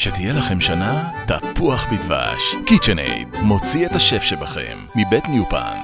שתהיה לכם שנה תפוח בדבש. קיצ'ן אייד, מוציא את השף שבכם, מבית ניופן